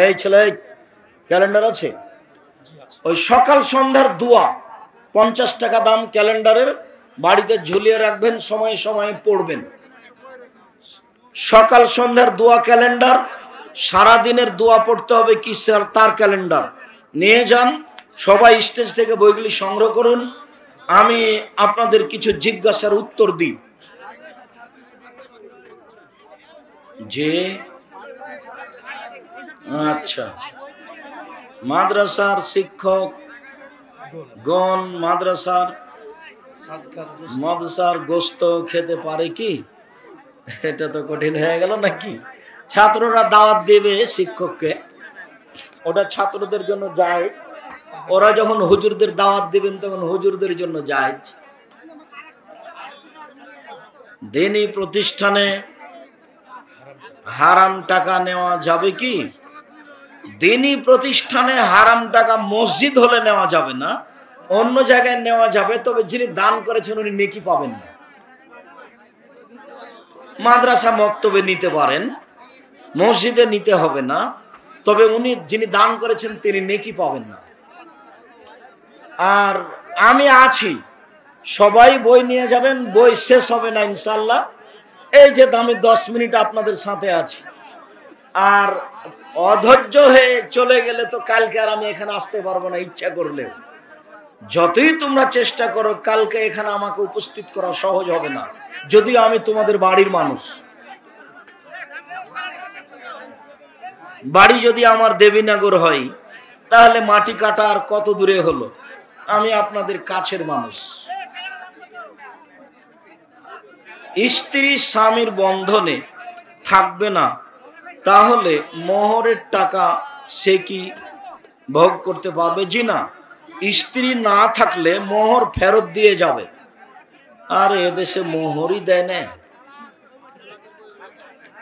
এই ছেলে, ক্যালেন্ডার আছে? ওই সকাল সন্ধ্যার দোয়া, পঞ্চাশ টাকা দাম ক্যালেন্ডারের, বাড়িতে ঝুলিয়ে রাখবেন, সময়ে সময়ে পড়বেন। সকাল সন্ধ্যার দোয়া ক্যালেন্ডার সারা দিনের দোয়া পড়তে হবে কি স্যার? তার ক্যালেন্ডার। নিয়ে যান, সবাই স্টেজ থেকে বইগুলি সংগ্রহ করুন। আমি আপনাদের কিছু জিজ্ঞাসার উত্তর দিই। যে আচ্ছা। মাদ্রাসার শিক্ষক গণ মাদ্রাসার মাদ্রাসার গোস্ত খেতে পারে কি? এটা তো কঠিন হয়ে গেল নাকি? ছাত্ররা দাওয়াত দেবে শিক্ষককে। ওটা ছাত্রদের জন্য যায়। ওরা যখন হুজুরদের দাওয়াত দেবেন, তখন হুজুরদের জন্য যায়। দিনই প্রতিষ্ঠানে হারাম টাকা নেওয়া যাবে কি? দিনই প্রতিষ্ঠানে হারাম টাকা মসজিদ হলে নেওয়া যাবে না, অন্য জায়গায় নেওয়া যাবে, তবে যিনি দান করেছেন উনি নেকি পাবেন না। মাদ্রাসা মক্তবে নিতে পারেন, মসজিদে নিতে হবে না, তবে উনি যিনি দান করেছেন তিনি নেকি পাবেন না। আর আমি আছি, সবাই বই নিয়ে যাবেন, বই শেষ হবে না ইনশাল্লাহ এই যে আমি দশ মিনিট আপনাদের সাথে আছি। আর অধৈর্য হয়ে চলে গেলে তো কালকে আর আমি এখানে আসতে পারব না, ইচ্ছা করলেও। যতই তোমরা চেষ্টা করো, কালকে এখানে আমাকে উপস্থিত করা সহজ হবে না। যদিও আমি তোমাদের বাড়ির মানুষ। বাড়ি যদি আমার দেবীনগর হয়, তাহলে মাটি কাটা আর কত দূরে হলো? আমি আপনাদের কাছের মানুষ। স্ত্রী স্বামীর বন্ধনে থাকবে না তাহলে মোহরের টাকা সে কি ভোগ করতে পারবে? জি না। স্ত্রী না থাকলে মোহর ফেরত দিয়ে যাবে। আর এদেশে মোহরই দেয় না।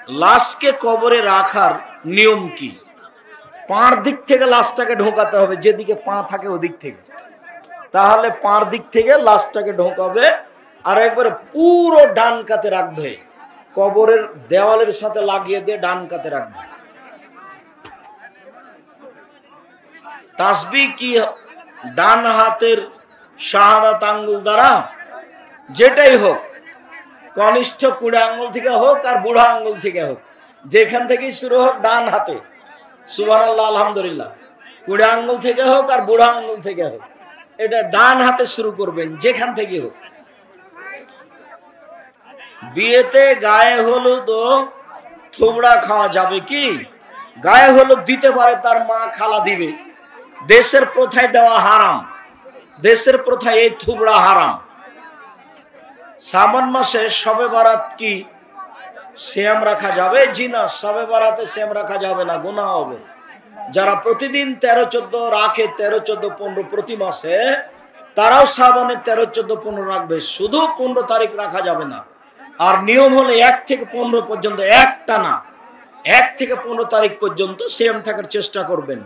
লাশকে কবরে রাখার নিয়ম কি? পাঁর দিক থেকে লাশটাকে ঢোকাতে হবে, যেদিকে পা থাকে ওদিক থেকে। তাহলে পাঁর দিক থেকে লাশটাকে ঢোকাবে আর একবারে পুরো ডান কাতে রাখবে। কবরের দেওয়ালের সাথে লাগিয়ে দিয়ে ডান কাতে রাখবে। তাসবি কি ডান হাতের শাহাদাত আঙ্গুল দ্বারা? যেটাই হোক, কনিষ্ঠ কুড়ে আঙ্গুল থেকে হোক আর বুড়া আঙ্গুল থেকে হোক, যেখান থেকেই শুরু হোক ডান হাতে। সুবান আলহামদুলিল্লাহ। কুড়ে আঙ্গুল থেকে হোক আর বুড়া আঙ্গুল থেকে হোক, এটা ডান হাতে শুরু করবেন, যেখান থেকে হোক। বিয়েতে গায়ে হলুদ ও থুবড়া খাওয়া যাবে কি? গায়ে হলুদ দিতে পারে, তার মা খালা দিবে। দেশের প্রথায় দেওয়া হারাম। দেশের প্রথায় এই থুবড়া হারাম। শ্রাবণ মাসে সবে বারাত কি? শ্যাম রাখা যাবে? জি না সবে বারাতে শ্যাম রাখা যাবে না গোনা হবে। যারা প্রতিদিন তেরো, চোদ্দ রাখে, তেরো, চোদ্দ, পনেরো প্রতি মাসে, তারাও শ্রাবণের তেরো, চোদ্দ, পনেরো রাখবে। শুধু পনেরো তারিখ রাখা যাবে না। আর নিয়ম হলো এক থেকে পনেরো পর্যন্ত একটা না। এক থেকে পনেরো তারিখ পর্যন্ত সেম থাকার চেষ্টা করবেন।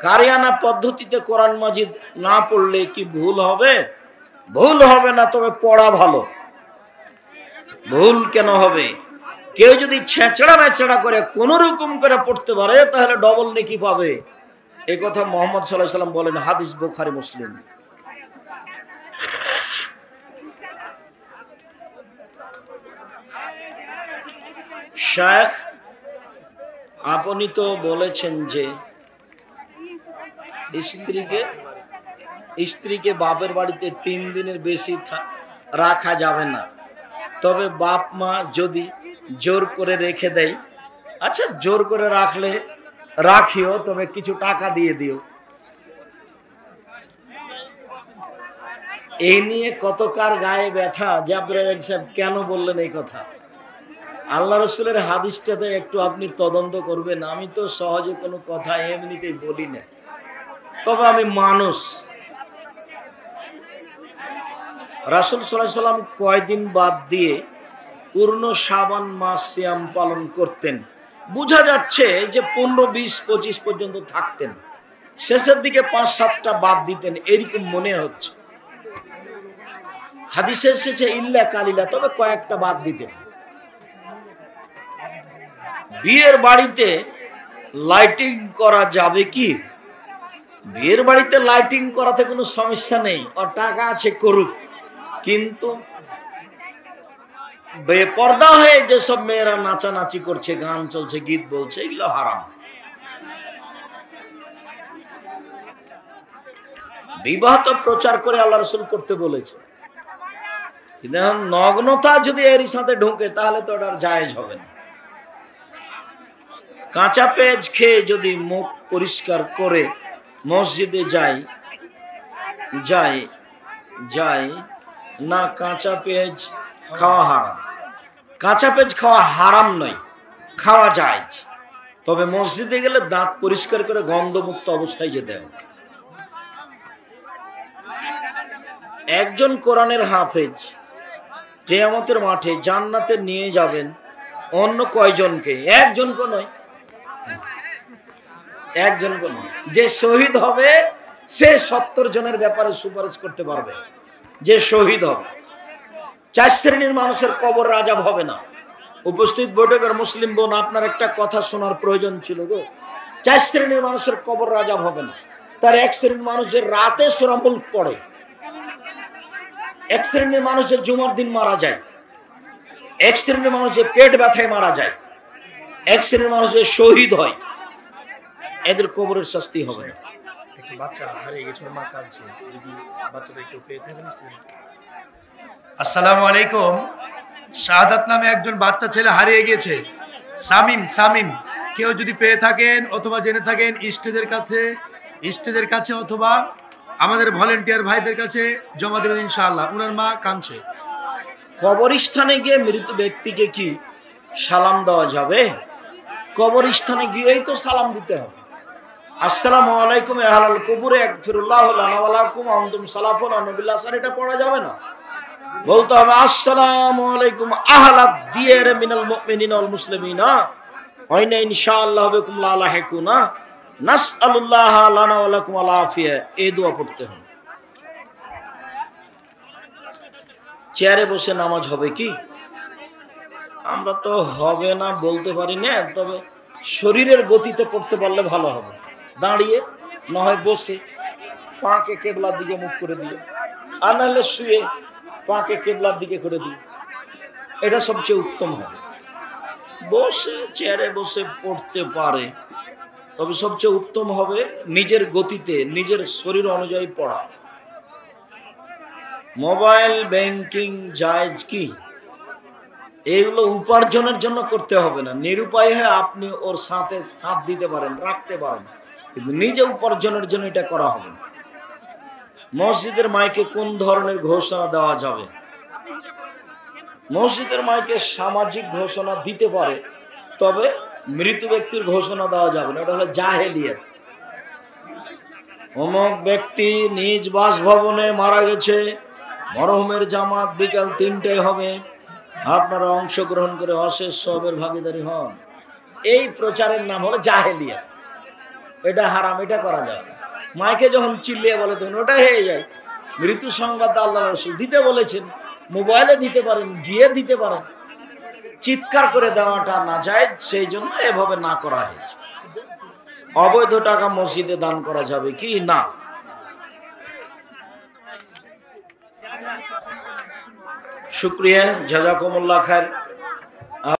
কারিয়ানা পদ্ধতিতে কোরআন মাজিদ না পড়লে কি ভুল হবে? ভুল হবে না, তবে পড়া ভালো। ভুল কেন হবে? কেউ যদি ছেঁচড়া মেচড়া করে কোন রকম করে পড়তে পারে, তাহলে ডবল নেকি পাবে। এ কথা মোহাম্মদ সাল্লাহ সাল্লাম বলেন, হাদিস বোখারি, মুসলিম। শেখ আপনি তো বলেছেন যে স্ত্রীকে স্ত্রীকে বাপের বাড়িতে তিন দিনের বেশি রাখা যাবে না। তবে বাপ মা যদি জোর করে রেখে দেয় আচ্ছা জোর করে রাখলে, রাখিও, তবে কিছু টাকা দিয়ে দিও। এই নিয়ে কতকার গায়ে ব্যথা? যে সাহেব কেন বললেন এই কথা? আল্লাহ রসুলের হাদিসটাতে একটু আপনি তদন্ত করবেন। আমি তো সহজে কোনো কথা এমনিতেই বলি না। তবে আমি মানুষ। রাসুল সাল্লাহ সাল্লাম কয়দিন বাদ দিয়ে পূর্ণ সাবান মাস শ্যাম পালন করতেন। বোঝা যাচ্ছে যে পনেরো, বিশ, পঁচিশ পর্যন্ত থাকতেন। শেষের দিকে পাঁচ, সাতটা বাদ দিতেন, এরকম মনে হচ্ছে। হাদিসে এসেছে, ইল্লা কালিলা তবে কয়েকটা বাদ দিতেন। বিয়ের বাড়িতে লাইটিং করা যাবে কি? বিয়ের বাড়িতে লাইটিং করাতে কোনো সমস্যা নেই, ওর টাকা আছে করুক। কিন্তু বেপর্দা হয়ে যেসব মেয়েরা নাচানাচি করছে, গান চলছে, গীত বলছে, এগুলো হারাম। বিবাহ তো প্রচার করে আল্লাহ রসুল করতে বলেছে। নগ্নতা যদি এরই সাথে ঢুকে, তাহলে তো ওটার জায়েজ হবে না। কাঁচা পেঁয়াজ খেয়ে যদি মুখ পরিষ্কার করে মসজিদে যাই যাই যাই, না কাঁচা পেঁয়াজ খাওয়া হারাম। কাঁচা পেঁয়াজ খাওয়া হারাম নয়, খাওয়া যায় তবে মসজিদে গেলে দাঁত পরিষ্কার করে গন্ধমুক্ত অবস্থায় যেতে হবে। একজন কোরআনের হাফেজ কেয়ামতের মাঠে জান্নাতে নিয়ে যাবেন অন্য কয়জনকে? একজনকে নয় একজনকে নয় যে শহীদ হবে, সে সত্তর জনের ব্যাপারে সুপারিশ করতে পারবে। যে শহীদ হবে। চার শ্রেণির মানুষের কবর রাজাব হবে না। উপস্থিত বৈঠকের মুসলিম বোন, আপনার একটা কথা শোনার প্রয়োজন ছিল গো। চার শ্রেণির মানুষের কবর রাজাব হবে না। তার এক শ্রেণির মানুষের রাতে সোরামুল পড়ে। এক শ্রেণির মানুষের জুমার দিন মারা যায়। এক শ্রেণির মানুষের পেট ব্যথায় মারা যায়। এক শ্রেণির মানুষ মানুষের শহীদ হয় এদের কবরের শাস্তি হবে। না আসসালামু আলাইকুম। শাহাদাত নামে একজন বাচ্চা ছেলে হারিয়ে গিয়েছে সামিম সামিম কেউ যদি পেয়ে থাকেন অথবা জেনে থাকেন স্টেজের কাছে স্টেজের কাছে অথবা আমাদের ভলেন্টিয়ার ভাইদের কাছে জমা দেবেন ইনশাআল্লাহ। উনার মা কাঁদছে। কবরস্থানে গিয়ে মৃত ব্যক্তিকে কি সালাম দেওয়া যাবে? কবরস্থানে গিয়েই তো সালাম দিতে হবে। আসসালামু আলাইকুম আহলাল কবুরে একফিরুল্লাহ লানা ওয়ালাকুম আনতুম সালাফুন নবিল্লাহ স্যার, এটা পড়া যাবে না। বলতে হবে, আসসালামু আলাইকুম আহলাদ দিয়ের মিনাল মুমিনিন ওয়াল মুসলিমিনা। ওয়াইনা ইনশাআল্লাহ বিকুম লা লাহিকুনা। নাসআলুল্লাহ লানা ওয়ালাকুম আল আফিয়া। এই দোয়া পড়তে হবে। চেয়ারে বসে নামাজ হবে কি? আমরা তো হবে না বলতে পারি না, তবে শরীরের গতিতে পড়তে পারলে ভালো হবে। দাঁড়িয়ে, নয় বসে, পাকে কেবলার দিকে মুখ করে দিয়ে, আর নাহলে শুয়ে পাকে কেবলার দিকে করে দিয়ে, এটা সবচেয়ে উত্তম হবে। বসে, চেয়ারে বসে পড়তে পারে, তবে সবচেয়ে উত্তম হবে নিজের গতিতে, নিজের শরীর অনুযায়ী পড়া। মোবাইল ব্যাংকিং জায়জ কি? এগুলো উপার্জনের জন্য করতে হবে না। নিরুপায় হয়ে আপনি ওর সাথে সাথ দিতে পারেন, রাখতে পারেন। কিন্তু নিজে উপার্জনের জন্য এটা করা হবে না। মসজিদের মাইকে কোন ধরনের ঘোষণা দেওয়া যাবে? মসজিদের মাইকে সামাজিক ঘোষণা দিতে পারে, তবে মৃত ব্যক্তির ঘোষণা দেওয়া যাবে না। এটা হলো জাহেলিয়াত। অমুক ব্যক্তি নিজ বাসভবনে মারা গেছে, মরহমের জামাত বিকাল তিনটায় হবে। আপনারা অংশগ্রহণ করে অশেষ সবের ভাগিদারি হন। এই প্রচারের নাম হলো জাহেলিয়া। এটা হারাম, এটা করা যাবে মাইকে যখন চিল্লিয়ে বলে তখন ওটা হয়ে যায়। মৃত্যু সংবাদ আল্লাহ রসুল দিতে বলেছেন, মোবাইলে দিতে পারেন, গিয়ে দিতে পারেন। চিৎকার করে দেওয়াটা না যায় সেই জন্য এভাবে না করা হয়েছে। অবৈধ টাকা মসজিদে দান করা যাবে কি? না। शुक्रिया जजाकुमुल्ला खैर